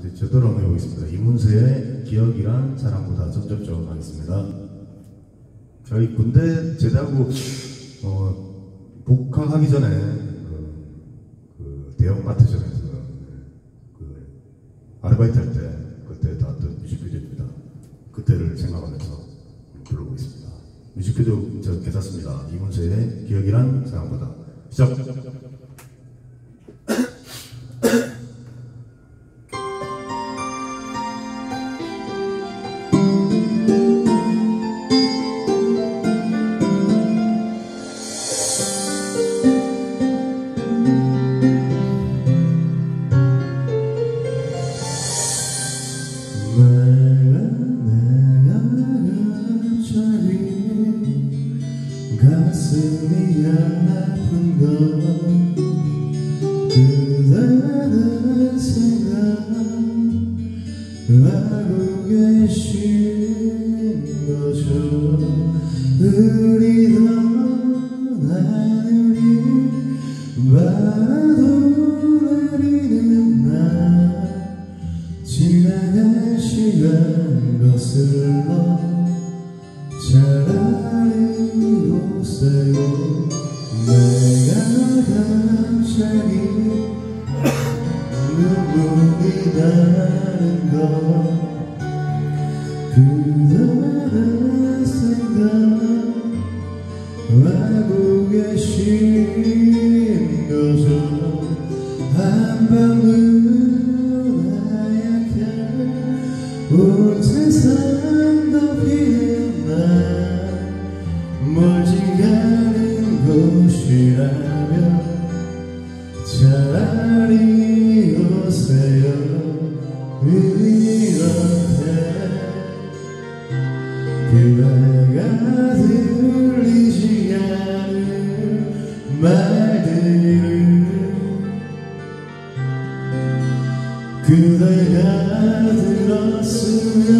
이제 저대로 한번 해보겠습니다. 이문세의 기억이란 사랑보다 점점점 하겠습니다. 저희 군대 제대하고 어, 복학하기 전에 그, 그 대형 마트점에서 그 아르바이트 할 때 그때 나왔던 뮤직비디오입니다. 그때를 생각하면서 불러보겠습니다. 뮤직비디오 저 괜찮습니다. 이문세의 기억이란 사랑보다 시작. 가슴이 아픈 건 그대는 생각하고 계신 거죠 흐리던 하늘이 바라도 내리는 날 지나갈 시간 거슬러 오세요. 내가 갑자기 눈물이 나는 건 그대의 생각하고 계신 거죠 한방울 하얗게 온 세상 덮이는 날 멀지 들었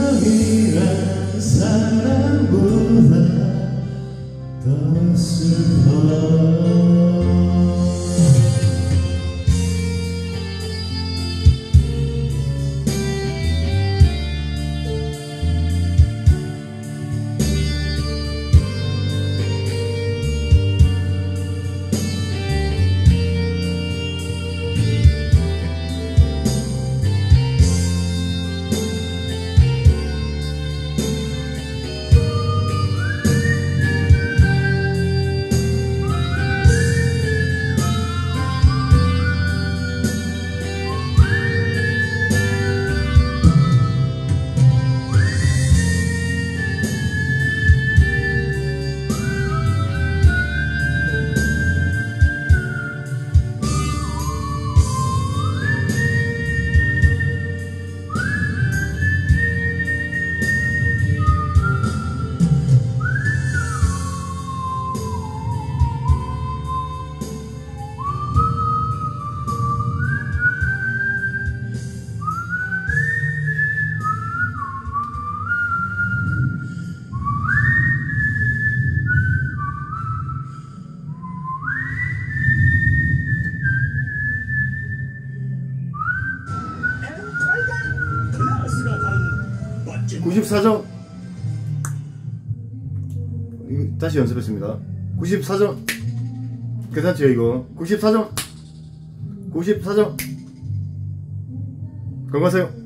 94점. 이거 다시 연습했습니다. 94점. 괜찮죠, 이거? 94점. 94점. 건강하세요.